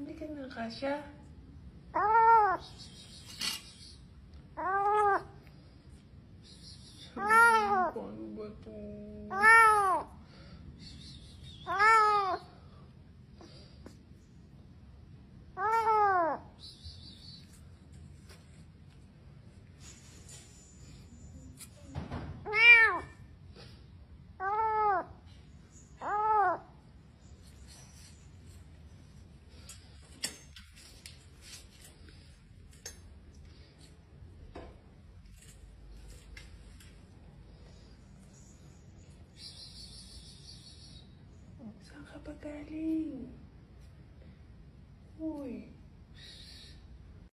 nanti kena Kasya Saan ka pa galing?